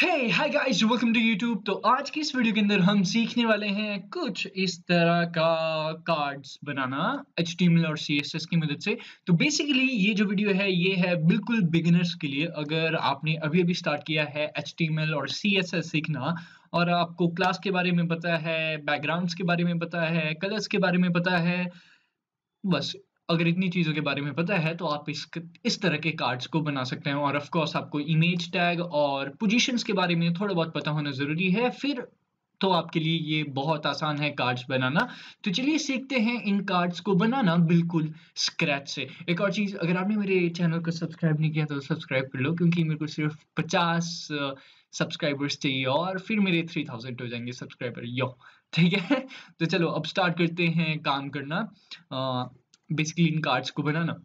Hey hi guys welcome to YouTube तो आज की इस वीडियो के अंदर हम सीखने वाले हैं कुछ इस तरह का कार्ड्स बनाना HTML और CSS की मदद से। तो बेसिकली ये जो वीडियो है, ये है बिल्कुल बिगिनर्स के लिए। अगर आपने अभी अभी स्टार्ट किया है HTML और CSS सीखना, और आपको क्लास के बारे में पता है बैकग्राउंड्स के बारे में पता है कलर्स के बारे में पता है, बस। अगर इतनी चीज़ों के बारे में पता है तो आप इस इस तरह के कार्ड्स को बना सकते हैं और ऑफ़ कोर्स आपको इमेज टैग और पोजीशंस के बारे में थोड़ा बहुत पता होना ज़रूरी है। फिर तो आपके लिए ये बहुत आसान है कार्ड्स बनाना। तो चलिए सीखते हैं इन कार्ड्स को बनाना बिल्कुल स्क्रैच से। एक और चीज़, अगर आपने मेरे चैनल को सब्सक्राइब नहीं किया तो सब्सक्राइब कर लो, क्योंकि मेरे को सिर्फ़ पचास सब्सक्राइबर्स चाहिए और फिर मेरे थ्री थाउज़ेंड हो जाएँगे सब्सक्राइबर यो ठीक है? तो चलो, अब स्टार्ट करते हैं काम करना। बेसिकली इन कार्ड्स को बनाना।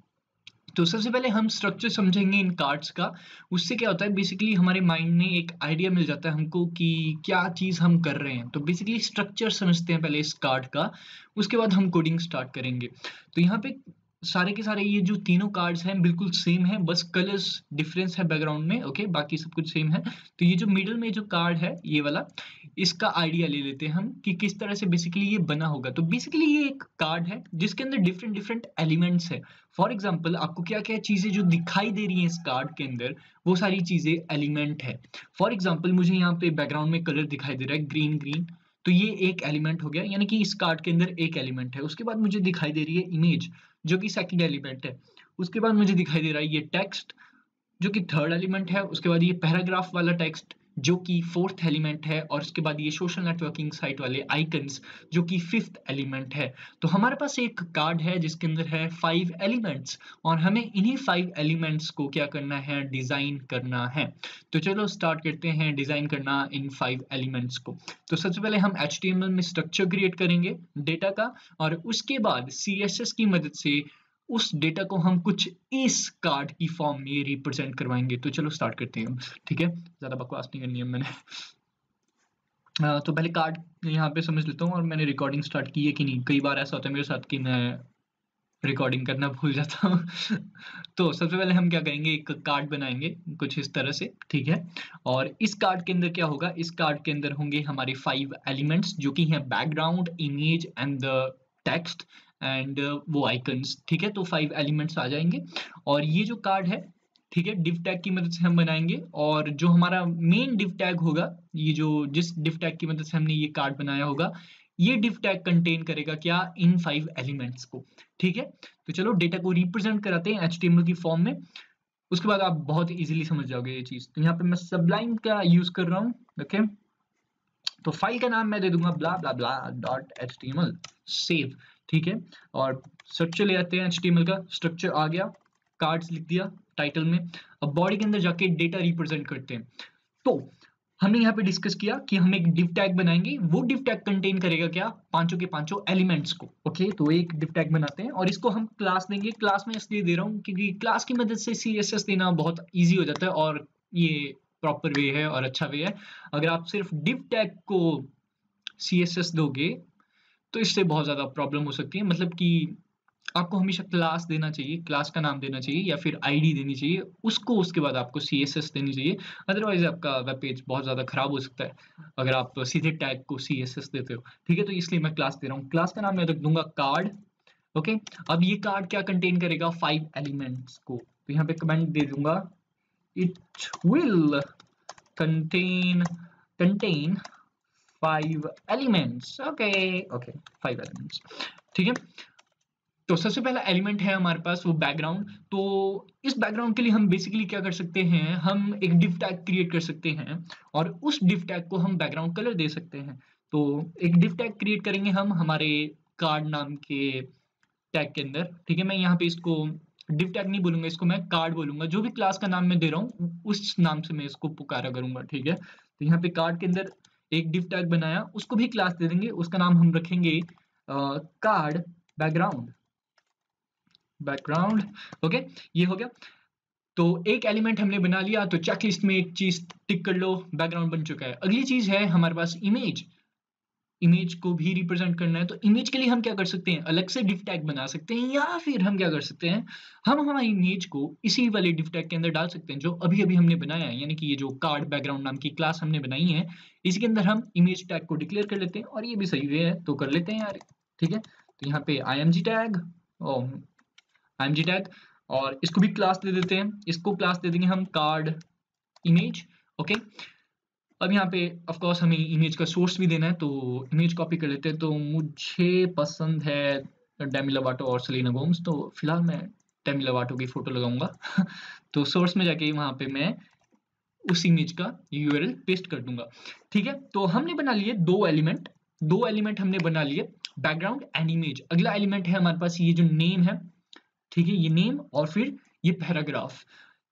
तो सबसे पहले हम स्ट्रक्चर समझेंगे इन कार्ड्स का। उससे क्या होता है बेसिकली हमारे माइंड में एक आइडिया मिल जाता है हमको कि क्या चीज़ हम कर रहे हैं। तो बेसिकली स्ट्रक्चर समझते हैं पहले इस कार्ड का। उसके बाद हम कोडिंग स्टार्ट करेंगे। तो यहाँ पे सारे के सारे ये जो तीनों कार्ड्स हैं बिल्कुल सेम है, बस कलर्स डिफरेंस है बैकग्राउंड में ओके बाकी सब कुछ सेम है। तो ये जो मिडल में जो कार्ड है, ये वाला, इसका आइडिया ले लेते हैं हम कि किस तरह से बेसिकली ये बना होगा। तो बेसिकली ये एक कार्ड है जिसके अंदर डिफरेंट डिफरेंट एलिमेंट्स है। फॉर एग्ज़ाम्पल आपको क्या क्या चीज़ें जो दिखाई दे रही है इस कार्ड के अंदर, वो सारी चीज़ें एलिमेंट है। फॉर एग्ज़ाम्पल मुझे यहाँ पे बैकग्राउंड में कलर दिखाई दे रहा है ग्रीन ग्रीन तो ये एक एलिमेंट हो गया, यानी कि इस कार्ड के अंदर एक एलिमेंट है। उसके बाद मुझे दिखाई दे रही है इमेज जो कि सेकंड एलिमेंट है। उसके बाद मुझे दिखाई दे रहा है ये टेक्स्ट जो कि थर्ड एलिमेंट है। उसके बाद ये पैराग्राफ वाला टेक्स्ट जो कि फोर्थ एलिमेंट है और उसके बाद ये सोशल नेटवर्किंग साइट वाले आइकन्स जो कि फिफ्थ एलिमेंट है। तो हमारे पास एक कार्ड है जिसके अंदर है फाइव एलिमेंट्स और हमें इन्हीं फाइव एलिमेंट्स को क्या करना है डिज़ाइन करना है। तो चलो स्टार्ट करते हैं डिज़ाइन करना इन फाइव एलिमेंट्स को। तो सबसे पहले हम एच में स्ट्रक्चर क्रिएट करेंगे डेटा का और उसके बाद सीएसएस की मदद से उस डेटा को हम कुछ इस कार्ड की फॉर्म में रिप्रेजेंट करवाएँगे। तो चलो स्टार्ट करते हैं ठीक है? ज़्यादा बकवास नहीं करनी है मैंने। तो पहले कार्ड यहाँ पे समझ लेता हूँ, और मैंने रिकॉर्डिंग स्टार्ट की है कि नहीं। कई बार ऐसा होता है मेरे साथ कि मैं रिकॉर्डिंग करना भूल जाता हूँ। तो सबसे पहले हम क्या करेंगे एक कार्ड बनाएँगे, कुछ इस तरह से, ठीक है? और इस कार्ड के अंदर क्या होगा? इस कार्ड के अंदर होंगे हमारे फाइव एलिमेंट्स जो कि हैं background image and the text and uh, वो आइकन्स ठीक है? तो फाइव एलिमेंट्स आ जाएँगे। और ये जो कार्ड है ठीक है? डिव टैग की मदद से हम बनाएँगे। और जो हमारा मेन डिव टैग होगा ये जो जिस डिव टैग की मदद से हमने ये कार्ड बनाया होगा ये डिव टैग कंटेन करेगा क्या? इन फाइव एलिमेंट्स को। ठीक है? तो चलो डेटा को रिप्रेजेंट कराते हैं एच की फॉर्म में। उसके बाद आप बहुत इजीली समझ जाओगे ये चीज़। तो यहाँ पे मैं सबलाइन का यूज़ कर रहा हूँ। ओके तो फ़ाइल का नाम मैं दे दूँगा blah blah blah dot H save ठीक है? और स्ट्रक्चर ले आते हैं एच का। स्ट्रक्चर आ गया। कार्ड्स लिख दिया टाइटल में। अब बॉडी के अंदर जाके डेटा रिप्रेजेंट करते हैं। तो हमने यहाँ पे डिस्कस किया कि हम एक डिव टैग बनाएँगे। वो डिव टैग कंटेन करेगा क्या? पाँचों के पाँचों एलिमेंट्स को। ओके तो एक डिव टैग बनाते हैं और इसको हम क्लास देंगे। क्लास में इसलिए दे रहा हूँ क्योंकि क्लास की मदद से सीएसएस देना बहुत ईजी हो जाता है और ये प्रॉपर वे है और अच्छा वे है। अगर आप सिर्फ़ डिव टैग को सीएसएस दोगे तो इससे बहुत ज़्यादा प्रॉब्लम हो सकती है। मतलब कि आपको हमेशा क्लास देना चाहिए क्लास का नाम देना चाहिए या फिर आईडी देनी चाहिए। उसको उसके बाद आपको सीएसएस देनी चाहिए। अदरवाइज़ आपका वेब पेज बहुत ज़्यादा खराब हो सकता है। अगर आप सीधे टैग को सीएसएस देते हो। ठीक है तो इसलिए मैं क्लास दे रहा हूँ। क्लास का नाम मैं रख दूँगा कार्ड ओके अब ये कार्ड क्या कंटेन करेगा? फाइव एलिमेंट्स को। तो यहाँ पे कमेंट दे दूँगा। It will contain contain five elements okay okay five elements ठीक है? तो सबसे पहला एलिमेंट है हमारे पास वो बैकग्राउंड तो इस बैकग्राउंड के लिए हम बेसिकली क्या कर सकते हैं? हम एक डिव टैग क्रिएट कर सकते हैं और उस डिव टैग को हम बैकग्राउंड कलर दे सकते हैं। तो एक डिव टैग क्रिएट करेंगे हम हमारे कार्ड नाम के टैग के अंदर। ठीक है, मैं यहाँ पे इसको डिव टैग नहीं बोलूँगा, इसको मैं कार्ड बोलूँगा। जो भी क्लास का नाम मैं दे रहा हूँ, उस नाम से मैं इसको पुकारा करूँगा। ठीक है? तो यहाँ पे कार्ड के अंदर एक डिव टैग बनाया, उसको भी क्लास दे देंगे, उसका नाम हम रखेंगे कार्ड बैकग्राउंड बैकग्राउंड ओके ये हो गया। तो एक एलिमेंट हमने बना लिया तो चेकलिस्ट में एक चीज़ टिक कर लो बैकग्राउंड बन चुका है। अगली चीज़ है हमारे पास इमेज इमेज को भी रिप्रेजेंट करना है तो इमेज के लिए हम क्या कर सकते हैं? अलग से डिफ टैग बना सकते हैं, या फिर हम क्या कर सकते हैं? हम हमारी इमेज को इसी वाले डिफ टैग के अंदर डाल सकते हैं, जो अभी अभी हमने बनाया है, यानी कि ये जो कार्ड बैकग्राउंड नाम की क्लास हमने बनाई है इसके अंदर हम इमेज टैग को डिक्लेयर कर लेते हैं, और ये भी सही वे है तो कर लेते हैं यार, ठीक है? तो यहाँ पे I M G tag I M G tag और इसको भी क्लास दे देते हैं, इसको क्लास दे देंगे हम कार्ड इमेज ओके अब यहाँ पे ऑफ़ कोर्स हमें इमेज का सोर्स भी देना है तो इमेज कॉपी कर लेते हैं तो मुझे पसंद है डेमी लवाटो और सलीना गोम्स तो फ़िलहाल मैं डेमी लवाटो की फ़ोटो लगाऊँगा। तो सोर्स में जाके वहाँ पे मैं उस इमेज का यूआरएल पेस्ट कर दूँगा। ठीक है? तो हमने बना लिए दो एलिमेंट दो एलिमेंट हमने बना लिए बैकग्राउंड एंड इमेज अगला एलिमेंट है हमारे पास ये जो नेम है, ठीक है? ये नेम और फिर ये पैराग्राफ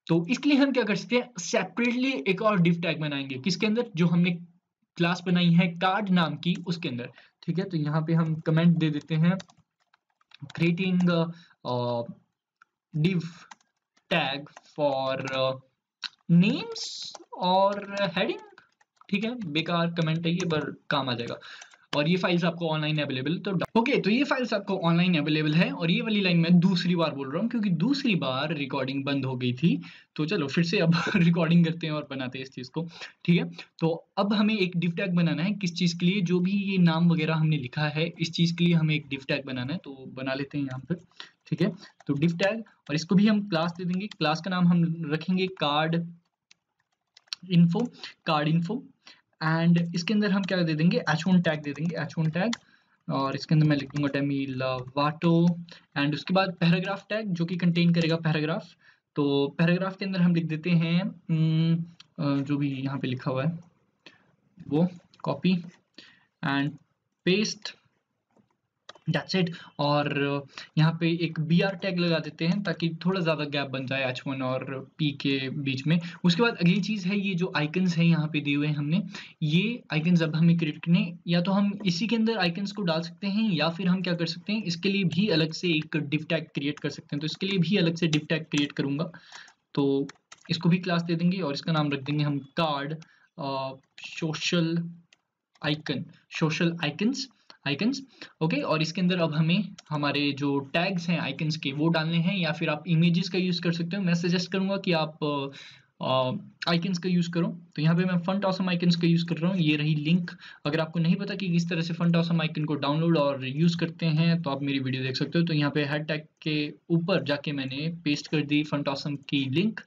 तो इसके लिए हम क्या कर सकते हैं? सेपरेटली एक और डिव टैग बनाएँगे। किसके अंदर? जो हमने क्लास बनाई है कार्ड नाम की, उसके अंदर। ठीक है? तो यहाँ पे हम कमेंट दे देते हैं। Creating div tag for names और हेडिंग ठीक है? बेकार कमेंट है ये, पर काम आ जाएगा। और ये फाइल्स आपको ऑनलाइन अवेलेबल तो ओके okay, तो ये फाइल्स आपको ऑनलाइन अवेलेबल है और ये वाली लाइन मैं दूसरी बार बोल रहा हूँ क्योंकि दूसरी बार रिकॉर्डिंग बंद हो गई थी। तो चलो फिर से अब रिकॉर्डिंग करते हैं और बनाते हैं इस चीज़ को। ठीक है? तो अब हमें एक डिव टैग बनाना है किस चीज़ के लिए? जो भी ये नाम वगैरह हमने लिखा है इस चीज़ के लिए हमें एक डिव टैग बनाना है तो बना लेते हैं यहाँ पर। ठीक है? तो डिव टैग और इसको भी हम क्लास दे देंगे। क्लास का नाम हम रखेंगे card info card info and इसके अंदर हम क्या दे देंगे? एच टैग दे देंगे एच टैग और इसके अंदर मैं लिख दूँगा डेमी लवाटो एंड उसके बाद पैराग्राफ टैग जो कि कंटेन करेगा पैराग्राफ तो पैराग्राफ के अंदर हम लिख देते हैं हम्म, जो भी यहाँ पे लिखा हुआ है वो copy and paste that's it और यहाँ पे एक बी आर टैग लगा देते हैं ताकि थोड़ा ज़्यादा गैप बन जाए एच वन और पी के बीच में। उसके बाद अगली चीज़ है, ये जो आइकन्स है यहाँ पे दिए हुए हैं हमने, ये आइकन्स अब हमें क्रिएट करने, या तो हम इसी के अंदर आइकन्स को डाल सकते हैं, या फिर हम क्या कर सकते हैं, इसके लिए भी अलग से एक डिव टैग क्रिएट कर सकते हैं। तो इसके लिए भी अलग से डिव टैग क्रिएट करूँगा। तो इसको भी क्लास दे देंगे और इसका नाम रख देंगे हम card social icon social icons icons okay और इसके अंदर अब हमें हमारे जो टैग्स हैं आइकन्स के, वो डालने हैं, या फिर आप इमेजेस का यूज़ कर सकते हो। मैं सजेस्ट करूँगा कि आप आइकन्स का यूज़ करो। तो यहाँ पे मैं फंट ऑसम आइकन्स का यूज़ कर रहा हूँ। ये रही लिंक अगर आपको नहीं पता कि किस तरह से फंट ऑसम आइकन को डाउनलोड और यूज़ करते हैं तो आप मेरी वीडियो देख सकते हो। तो यहाँ पे हेड टैग के ऊपर जाके मैंने पेस्ट कर दी फंट ऑसम की लिंक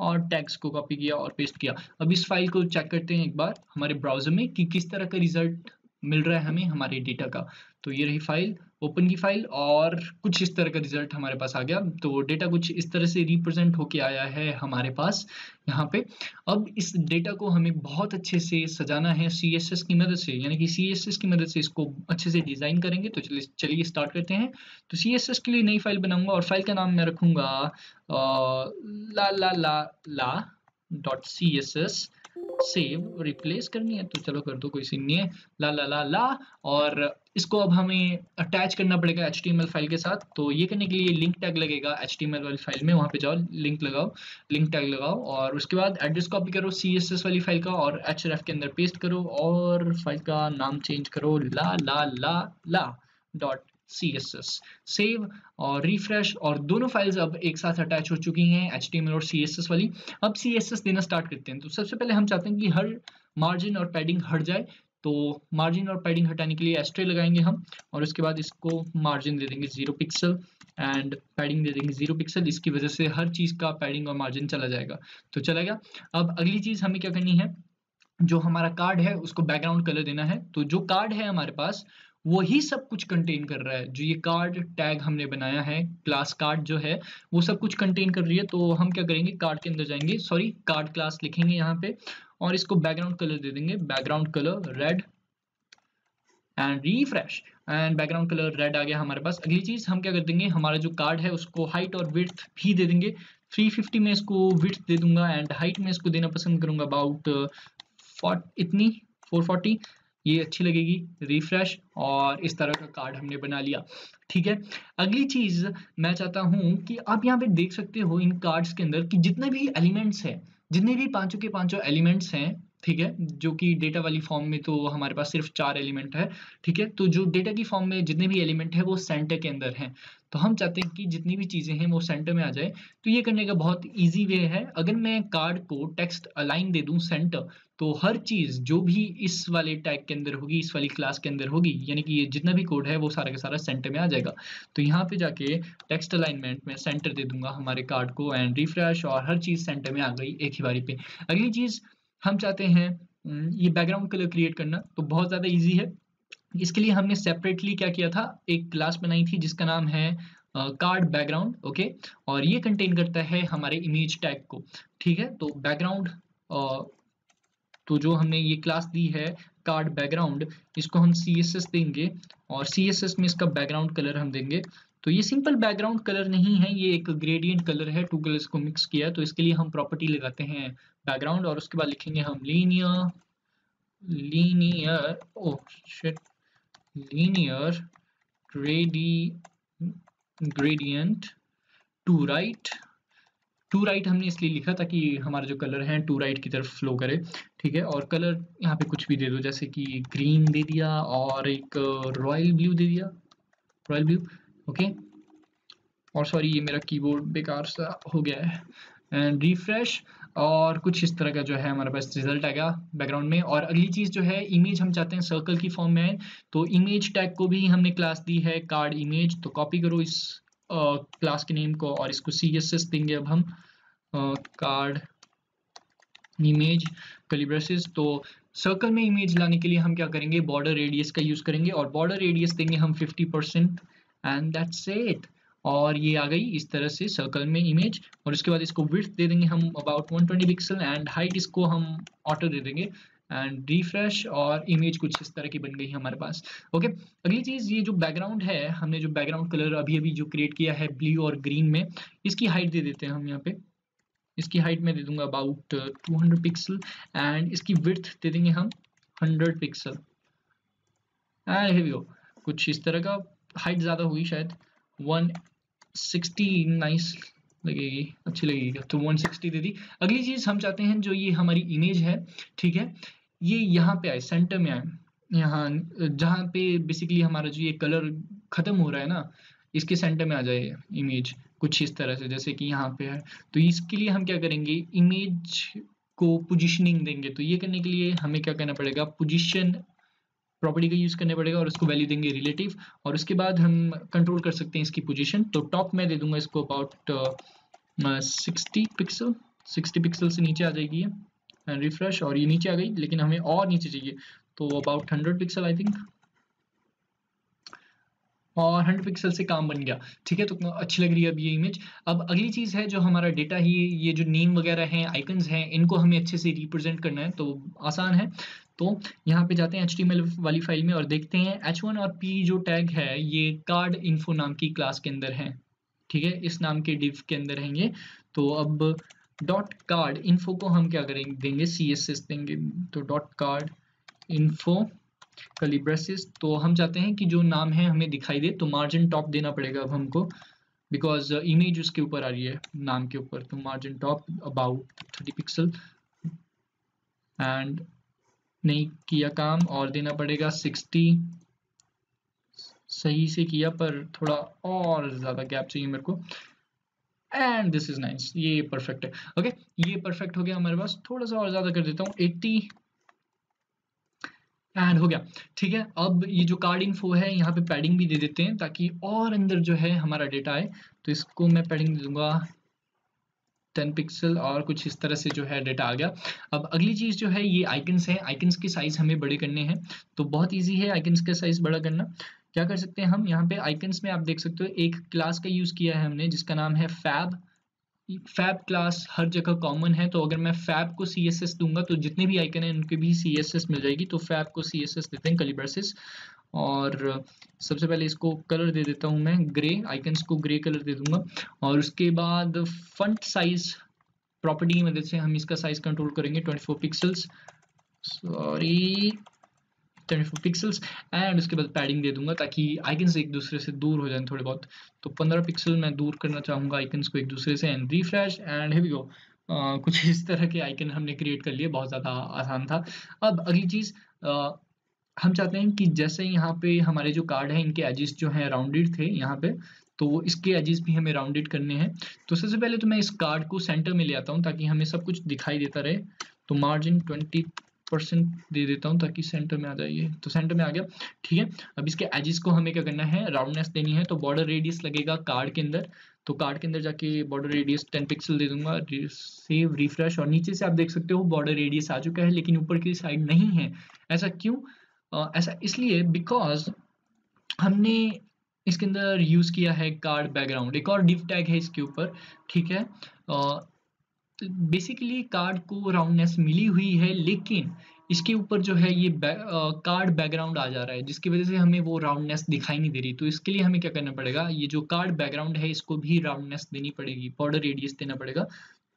और टैग्स को कॉपी किया और पेस्ट किया। अब इस फ़ाइल को चेक करते हैं एक बार हमारे ब्राउज़र में कि किस तरह का रिज़ल्ट मिल रहा है हमें, हमारे डेटा का। तो ये रही फ़ाइल ओपन की फ़ाइल और कुछ इस तरह का रिज़ल्ट हमारे पास आ गया। तो डेटा कुछ इस तरह से रिप्रेजेंट होके आया है हमारे पास, यहाँ पे। अब इस डेटा को हमें बहुत अच्छे से सजाना है सी एस एस की मदद से। यानी कि सी एस एस की मदद से इसको अच्छे से डिज़ाइन करेंगे। तो चलिए चलिए स्टार्ट करते हैं। तो सी एस एस के लिए नई फ़ाइल बनाऊँगा और फ़ाइल का नाम मैं रखूँगा la la la la dot C S S save replace करनी है तो चलो कर दो, कोई सीन नहीं है। ला ला ला ला, और इसको अब हमें अटैच करना पड़ेगा एच फ़ाइल के साथ। तो ये करने के लिए लिंक टैग लगेगा एच वाली फ़ाइल में, वहाँ पे जाओ लिंक लगाओ लिंक टैग लगाओ, और उसके बाद एड्रेस कॉपी करो सीएसएस वाली फ़ाइल का, और एच के अंदर पेस्ट करो, और फ़ाइल का नाम चेंज करो, la la la la dot C S S save और रिफ्रेश और दोनों फाइल्स अब एक साथ अटैच हो चुकी हैं एच और सी एस एस वाली। अब सी एस एस देना स्टार्ट करते हैं। तो सबसे पहले हम चाहते हैं कि हर मार्जिन और पैडिंग हट जाए। तो मार्जिन और पैडिंग हटाने के लिए एस्ट्रे लगाएँगे हम और उसके बाद इसको मार्जिन दे देंगे ज़ीरो पिक्सल एंड पैडिंग दे देंगे ज़ीरो पिक्सल इसकी वजह से हर चीज़ का पैडिंग और मार्जिन चला जाएगा। तो चला गया। अब अगली चीज़ हमें क्या करनी है? जो हमारा कार्ड है, उसको बैकग्राउंड कलर देना है। तो जो कार्ड है हमारे पास वही सब कुछ कंटेन कर रहा है। जो ये कार्ड टैग हमने बनाया है क्लास कार्ड जो है, वो सब कुछ कंटेन कर रही है। तो हम क्या करेंगे? कार्ड के अंदर जाएँगे। सॉरी कार्ड क्लास लिखेंगे यहाँ पे। और इसको बैकग्राउंड कलर दे देंगे। Background colour red and refresh and background colour red आ गया हमारे पास। अगली चीज़ हम क्या कर देंगे? हमारा जो कार्ड है, उसको हाइट और विथ भी दे देंगे। 350 में इसको विथ दे दूँगा एंड हाइट में इसको देना पसंद करूँगा अबाउट इतनी? 440 ये अच्छी लगेगी रिफ्रेश और इस तरह का कार्ड हमने बना लिया। ठीक है? अगली चीज़ मैं चाहता हूँ कि आप यहाँ पे देख सकते हो इन कार्ड्स के अंदर कि जितने भी एलिमेंट्स हैं, जितने भी पाँचों के पाँचों एलिमेंट्स हैं ठीक है, जो कि डेटा वाली फॉर्म में तो हमारे पास सिर्फ़ चार एलिमेंट है, ठीक है? तो जो डेटा की फॉर्म में जितने भी एलिमेंट है, वो सेंटर के अंदर हैं। तो हम चाहते हैं कि जितनी भी चीज़ें हैं, वो सेंटर में आ जाए। तो ये करने का बहुत ईजी वे है। अगर मैं कार्ड को टेक्स्ट अलाइन दे दूँ सेंटर तो हर चीज़ जो भी इस वाले टैग के अंदर होगी, इस वाली क्लास के अंदर होगी, यानी कि ये जितना भी कोड है, वो सारा का सारा सेंटर में आ जाएगा। तो यहाँ पे जाके टेक्स्ट अलाइनमेंट में सेंटर दे दूँगा हमारे कार्ड को एंड रिफ्रेश और हर चीज़ सेंटर में आ गई एक ही बारी पे। अगली चीज़ हम चाहते हैं ये बैकग्राउंड कलर क्रिएट करना तो बहुत ज़्यादा ईजी है। इसके लिए हमने सेपरेटली क्या किया था? एक क्लास बनाई थी जिसका नाम है कार्ड बैकग्राउंड ओके और ये कंटेन करता है हमारे इमेज टैग को, ठीक है? तो बैकग्राउंड तो जो हमने ये क्लास दी है कार्ड बैकग्राउंड इसको हम सीएसएस देंगे और सीएसएस में इसका बैकग्राउंड कलर हम देंगे। तो ये सिंपल बैकग्राउंड कलर नहीं है, ये एक ग्रेडियंट कलर है टू कलर्स को मिक्स किया तो इसके लिए हम प्रॉपर्टी लगाते हैं बैकग्राउंड और उसके बाद लिखेंगे हम linear linear oh shit linear gradient gradient to right to right हमने इसलिए लिखा ताकि हमारा जो कलर है टू राइट की तरफ़ फ्लो करे, ठीक है? और कलर यहाँ पे कुछ भी दे दो, जैसे कि ग्रीन दे दिया और एक रॉयल ब्लू दे दिया रॉयल ब्लू ओके और सॉरी ये मेरा कीबोर्ड बेकार सा हो गया है। एंड रिफ्रेश और कुछ इस तरह का जो है हमारे पास रिज़ल्ट आएगा बैकग्राउंड में। और अगली चीज़ जो है इमेज हम चाहते हैं सर्कल की फॉर्म में तो इमेज टैग को भी हमने क्लास दी है कार्ड इमेज तो कॉपी करो इस क्लास के नेम को और इसको सी एस एस देंगे अब हम। कार्ड इमेज कलिब्रेसिस तो सर्कल में इमेज लाने के लिए हम क्या करेंगे? बॉर्डर रेडियस का यूज़ करेंगे। और बॉर्डर रेडियस देंगे हम 50 परसेंट एंड दैट्स इट और ये आ गई इस तरह से सर्कल में इमेज और उसके बाद इसको विड्थ दे देंगे हम अबाउट 120 पिक्सल एंड हाइट इसको हम ऑटो दे देंगे. एंड रिफ्रेश और इमेज कुछ इस तरह की बन गई हमारे पास. Okay okay? अगली चीज़ ये जो बैकग्राउंड है, हमने जो बैकग्राउंड कलर अभी अभी जो क्रिएट किया है ब्लू और ग्रीन में, इसकी हाइट दे देते हैं हम यहाँ पे. इसकी हाइट में दे दूँगा अबाउट 200 पिक्सल एंड इसकी विड्थ दे देंगे हम 100 पिक्सल एंड कुछ इस तरह का हाइट ज़्यादा हुई शायद। 160 नाइस लगेगी, अच्छी लगेगी तो 160 दे दी। अगली चीज़ हम चाहते हैं, जो ये हमारी इमेज है, ठीक है? ये यहाँ पे आए सेंटर में आए। यहाँ, जहाँ पे बेसिकली हमारा जो ये कलर ख़त्म हो रहा है ना, इसके सेंटर में आ जाए इमेज कुछ इस तरह से, जैसे कि यहाँ पे है। तो इसके लिए हम क्या करेंगे? इमेज को पोजिशनिंग देंगे। तो ये करने के लिए हमें क्या करना पड़ेगा? पोजिशन प्रॉपर्टी का यूज़ करने पड़ेगा और उसको वैल्यू देंगे रिलेटिव और उसके बाद हम कंट्रोल कर सकते हैं इसकी पोजीशन तो टॉप में दे दूँगा इसको about sixty pixel sixty pixel से नीचे आ जाएगी ये. एंड रिफ्रेश और ये नीचे आ गई, लेकिन हमें और नीचे चाहिए. तो about hundred pixel I think और हंड्रेड पिक्सल से काम बन गया. ठीक है तो अच्छी लग रही है अब ये इमेज अब अगली चीज़ है जो हमारा डेटा ही, ये जो नेम वगैरह हैं आइकन्स हैं, इनको हमें अच्छे से रिप्रेजेंट करना है तो आसान है. तो यहाँ पे जाते हैं एच वाली फ़ाइल में और देखते हैं एच और पी जो टैग है, ये कार्ड इन्फो नाम की क्लास के अंदर है। ठीक है? इस नाम के डिव के अंदर है ये तो अब डॉट कार्ड इन्फो को हम क्या करेंगे? देंगे सी एस एस देंगे। तो डॉट कार्ड इन्फो कलिब्रेसिस तो हम चाहते हैं कि जो नाम है हमें दिखाई दे तो मार्जिन टॉप देना पड़ेगा अब हमको। बिकॉज़ इमेज उसके ऊपर आ रही है, नाम के ऊपर। तो margin top about thirty pixel and नहीं किया काम और देना पड़ेगा सिक्सटी। सही से किया, पर थोड़ा और ज़्यादा गैप चाहिए मेरे को। एंड दिस इज़ नाइस ये परफेक्ट है। Okay okay? ये परफेक्ट हो गया हमारे पास। थोड़ा सा और ज़्यादा कर देता हूँ एट्टी एंड हो गया, ठीक है। अब ये जो कार्ड इन्फो है, यहाँ पे पैडिंग भी दे देते हैं, ताकि और अंदर जो है हमारा डेटा आए। तो इसको मैं पैडिंग दे दूँगा। टेन पिक्सल और कुछ इस तरह से जो है डेटा आ गया। अब अगली चीज़ जो है ये आइकन्स है। आइकन्स के साइज़ हमें बड़े करने हैं। तो बहुत ईजी है आइकन्स का साइज़ बड़ा करना। क्या कर सकते हैं हम? यहाँ पे आइकन्स में आप देख सकते हो, एक क्लास का यूज़ किया है हमने, जिसका नाम है फैब फैब क्लास हर जगह कॉमन है। तो अगर मैं फैब को सी एस एस दूँगा तो जितने भी आइकन हैं, उनके भी सी एस एस मिल जाएगी। तो फैब को सी एस एस देते हैं कलिब्रेसिस और सबसे पहले इसको कलर दे देता हूँ मैं ग्रे आइकन्स को ग्रे कलर दे दूँगा। और उसके बाद फंट साइज़ प्रॉपर्टी की मदद से हम इसका साइज़ कंट्रोल करेंगे 24 पिक्सल्स सॉरी 24 पिक्सल्स एंड उसके बाद पैडिंग दे दूँगा ताकि आइकन्स एक दूसरे से दूर हो जाए थोड़े बहुत। तो 15 पिक्सल मैं दूर करना चाहूँगा आइकन्स को एक दूसरे से and refresh and here we go कुछ इस तरह के आइकन हमने क्रिएट कर लिए, बहुत ज़्यादा आसान था। अब अगली चीज़ हम चाहते हैं कि जैसे यहाँ पे हमारे जो कार्ड है, इनके एजिस जो हैं राउंडेड थे यहाँ पे तो इसके एजिस भी हमें राउंडेड करने हैं। तो सबसे पहले तो मैं इस कार्ड को सेंटर में ले आता हूँ ताकि हमें सब कुछ दिखाई देता रहे। तो मार्जिन ट्वेंटी परसेंट दे देता हूँ ताकि सेंटर में आ जाइए। तो सेंटर में आ गया। ठीक है? अब इसके एजिस को हमें क्या करना है? राउंडनेस देनी है। तो बॉर्डर रेडियस लगेगा कार्ड के अंदर। तो कार्ड के अंदर जाके बॉर्डर रेडियस 10 पिक्सल दे दूँगा। सेव रिफ्रेश और नीचे से आप देख सकते हो बॉर्डर रेडियस आ चुका है, लेकिन ऊपर की साइड नहीं है। ऐसा क्यों? ऐसा इसलिए बिकॉज़ हमने इसके अंदर यूज़ किया है कार्ड बैकग्राउंड एक और डिव टैग है इसके ऊपर, ठीक है? बेसिकली कार्ड को राउंडनेस मिली हुई है, लेकिन इसके ऊपर जो है ये कार्ड बैकग्राउंड आ जा रहा है, जिसकी वजह से हमें वो राउंडनेस दिखाई नहीं दे रही। तो इसके लिए हमें क्या करना पड़ेगा? ये जो कार्ड बैकग्राउंड है, इसको भी राउंडनेस देनी पड़ेगी बॉर्डर रेडियस देना पड़ेगा।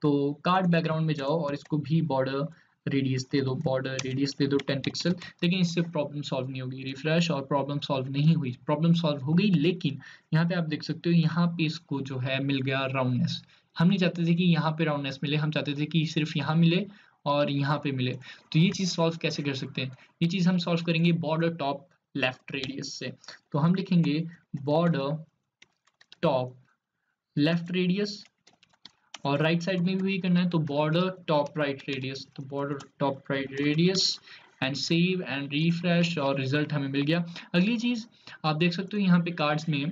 तो कार्ड बैकग्राउंड में जाओ और इसको भी बॉर्डर रेडियस दे दो बॉर्डर रेडियस दे दो टेन पिक्सल लेकिन इससे प्रॉब्लम सॉल्व नहीं होगी रिफ्रेश और प्रॉब्लम सॉल्व नहीं हुई। प्रॉब्लम सॉल्व हो गई, लेकिन यहाँ पे आप देख सकते हो, यहाँ पे इसको जो है मिल गया राउंडनेस हम नहीं चाहते थे कि यहाँ पे राउंडनेस मिले, हम चाहते थे कि सिर्फ़ यहाँ मिले और यहाँ पे मिले। तो ये चीज़ सॉल्व कैसे कर सकते हैं? ये चीज़ हम सॉल्व करेंगे बॉर्डर टॉप लेफ़्ट रेडियस से। तो हम लिखेंगे बॉर्डर टॉप लेफ़्ट रेडियस और राइट साइड में भी करना है तो बॉर्डर टॉप राइट रेडियस तो border top right radius and save and refresh और रिज़ल्ट हमें मिल गया। अगली चीज़ आप देख सकते हो यहाँ पे कार्ड्स में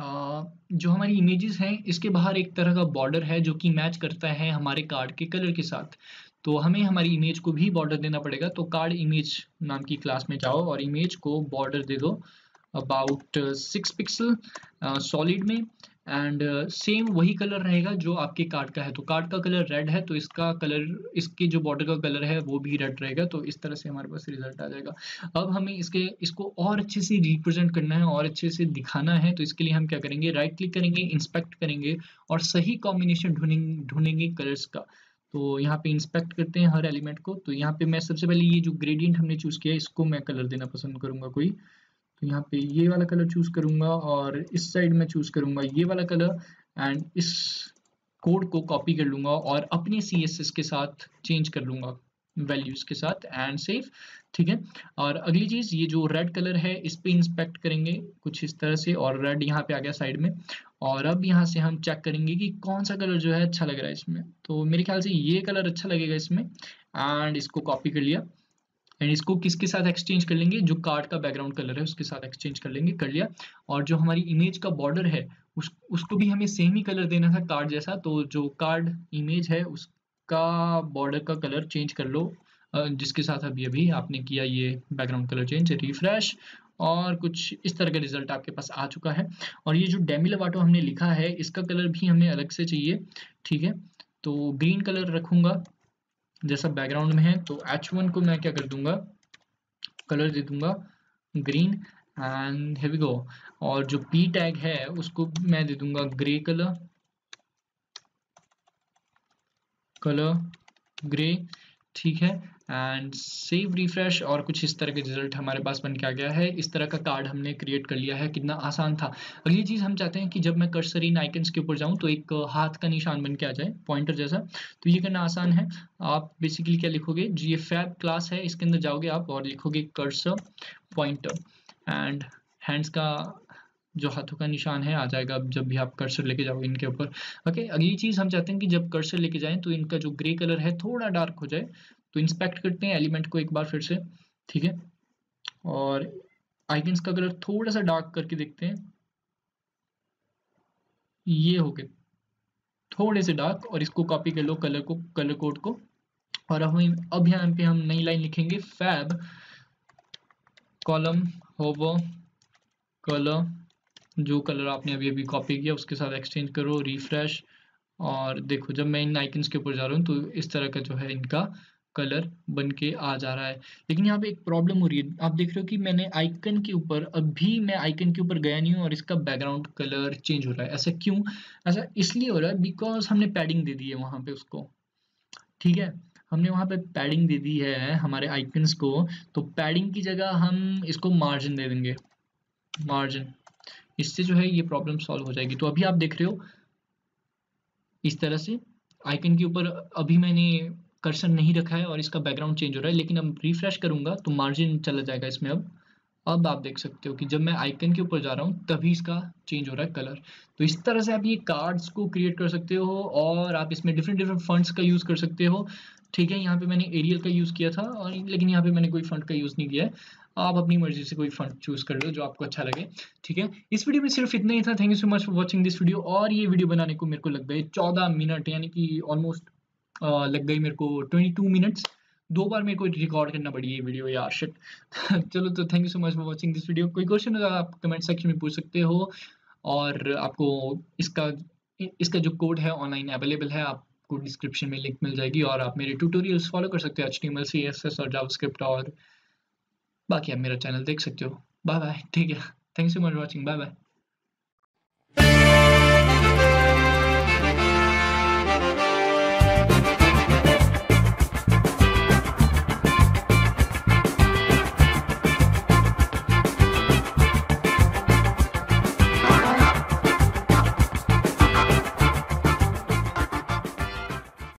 आ, जो हमारी इमेजेस हैं इसके बाहर एक तरह का बॉर्डर है जो कि मैच करता है हमारे कार्ड के कलर के साथ। तो हमें हमारी इमेज को भी बॉर्डर देना पड़ेगा तो कार्ड इमेज नाम की क्लास में जाओ और इमेज को बॉर्डर दे दो अबाउट सिक्स पिक्सल सॉलिड में। एंड सेम uh, वही कलर रहेगा जो आपके कार्ड का है। तो कार्ड का कलर रेड है तो इसका कलर इसके जो बॉर्डर का कलर है वो भी रेड रहेगा। तो इस तरह से हमारे पास रिज़ल्ट आ जाएगा। अब हमें इसके इसको और अच्छे से रिप्रेजेंट करना है और अच्छे से दिखाना है। तो इसके लिए हम क्या करेंगे? राइट क्लिक करेंगे इंस्पेक्ट करेंगे और सही कॉम्बिनेशन ढूंढेंगे ढूंढेंगे कलर्स का। तो यहाँ पे इंस्पेक्ट करते हैं हर एलिमेंट को। तो यहाँ पे मैं सबसे पहले ये जो ग्रेडियंट हमने चूज़ किया इसको मैं कलर देना पसंद करूँगा कोई। तो यहाँ पे ये वाला कलर चूज़ करूँगा और इस साइड में चूज़ करूँगा ये वाला कलर एंड इस कोड को कॉपी कर लूँगा और अपने CSS के साथ चेंज कर लूँगा वैल्यूज़ के साथ एंड सेव ठीक है? और अगली चीज़, ये जो रेड कलर है, इस पे इंस्पेक्ट करेंगे कुछ इस तरह से और रेड यहाँ पे आ गया साइड में। और अब यहाँ से हम चेक करेंगे कि कौन सा कलर जो है अच्छा लग रहा है इसमें। तो मेरे ख्याल से ये कलर अच्छा लगेगा इसमें एंड इसको कॉपी कर लिया। एंड इसको किसके साथ एक्सचेंज कर लेंगे? जो कार्ड का बैकग्राउंड कलर है, उसके साथ एक्सचेंज कर लेंगे, कर लिया। और जो हमारी इमेज का बॉर्डर है, उस, उसको भी हमें सेम ही कलर देना था कार्ड जैसा। तो जो कार्ड इमेज है, उसका बॉर्डर का कलर चेंज कर लो। जिसके साथ अभी अभी आपने किया ये बैकग्राउंड कलर चेंज रिफ्रेश और कुछ इस तरह का रिज़ल्ट आपके पास आ चुका है। और ये जो डेमी लवाटो हमने लिखा है, इसका कलर भी हमें अलग से चाहिए। ठीक है? तो ग्रीन कलर रखूँगा। जैसा बैकग्राउंड में है तो एच वन को मैं क्या कर दूँगा? कलर दे दूँगा ग्रीन एंड हैवी गो और जो पी टैग है, उसको मैं दे दूँगा ग्रे कलर कलर ग्रे ठीक है? एंड सेव रिफ्रेश और कुछ इस तरह के रिज़ल्ट हमारे पास बन के आ गया है। इस तरह का कार्ड हमने क्रिएट कर लिया है। कितना आसान था। अगली चीज़ हम चाहते हैं कि जब मैं कर्सर इन आइकन्स के ऊपर जाऊँ तो एक हाथ का निशान बन के आ जाए पॉइंटर जैसा। तो ये करना आसान है। आप बेसिकली क्या लिखोगे? ये फैब क्लास है। इसके अंदर जाओगे आप और लिखोगे कर्सर पॉइंटर एंड हैंड्स का जो हाथों का निशान है, आ जाएगा जब भी आप कर्सर लेके जाओगे इनके ऊपर। ओके अगली चीज़ हम चाहते हैं कि जब कर्सर लेके जाएँ तो इनका जो ग्रे कलर है, थोड़ा डार्क हो जाए। तो इंस्पेक्ट करते हैं एलिमेंट को एक बार फिर से, ठीक है? और आइकन्स का कलर थोड़ा सा डार्क करके देखते हैं। ये हो गए थोड़े से डार्क और इसको कॉपी कर लो कलर को कलर कोड को। और अब हम, अब यहाँ पे हम नई लाइन लिखेंगे फैब कॉलम होवर कलर जो कलर आपने अभी अभी कॉपी किया, उसके साथ एक्सचेंज करो रिफ्रेश और देखो, जब मैं इन आइकन्स के ऊपर जा रहा हूँ तो इस तरह का जो है इनका कलर बन के आ जा रहा है। लेकिन यहाँ पे एक प्रॉब्लम हो रही है। आप देख रहे हो कि मैंने आइकन के ऊपर, अभी मैं आइकन के ऊपर गया नहीं हूँ और इसका बैकग्राउंड कलर चेंज हो रहा है। ऐसा क्यों? ऐसा इसलिए हो रहा है बिकॉज़ हमने पैडिंग दे दी है वहाँ पे उसको। ठीक है? हमने वहाँ पे पैडिंग दे दी है हमारे आइकन्स को। तो पैडिंग की जगह हम इसको मार्जिन दे देंगे। मार्जिन इससे जो है ये प्रॉब्लम सॉल्व हो जाएगी। तो अभी आप देख रहे हो, इस तरह से आइकन के ऊपर अभी मैंने कर्सर नहीं रखा है और इसका बैकग्राउंड चेंज हो रहा है, लेकिन अब रिफ्रेश करूँगा तो मार्जिन चला जाएगा इसमें अब। अब आप देख सकते हो कि जब मैं आइकन के ऊपर जा रहा हूँ, तभी इसका चेंज हो रहा है कलर तो इस तरह से आप ये कार्ड्स को क्रिएट कर सकते हो और आप इसमें डिफरेंट डिफरेंट फंड्स का यूज़ कर सकते हो। ठीक है, यहाँ पे मैंने एरियल का यूज़ किया था और लेकिन यहाँ पे मैंने कोई फंड का यूज़ नहीं किया है। आप अपनी मर्ज़ी से कोई फंड चूज़ कर लो जो आपको अच्छा लगे। ठीक है, इस वीडियो में सिर्फ़ इतना ही था। Thank you so much for watching this video और ये वीडियो बनाने को मेरे को लग गए चौदह मिनट, यानी कि ऑलमोस्ट लग गई मेरे को ट्वेंटी टू मिनट्स दो बार मेरे को रिकॉर्ड करना पड़ी ये वीडियो यार शिट चलो तो thank you so much for watching this video कोई क्वेश्चन होगा आप कमेंट सेक्शन में पूछ सकते हो, और आपको इसका इसका जो कोड है ऑनलाइन अवेलेबल है, आपको डिस्क्रिप्शन में लिंक मिल जाएगी, और आप मेरे ट्यूटोरियल्स फॉलो कर सकते हो H T M L C S S और जावास्क्रिप्ट और बाकी आप मेरा चैनल देख सकते हो। बाय बाय ठीक है thank you so much watching bye bye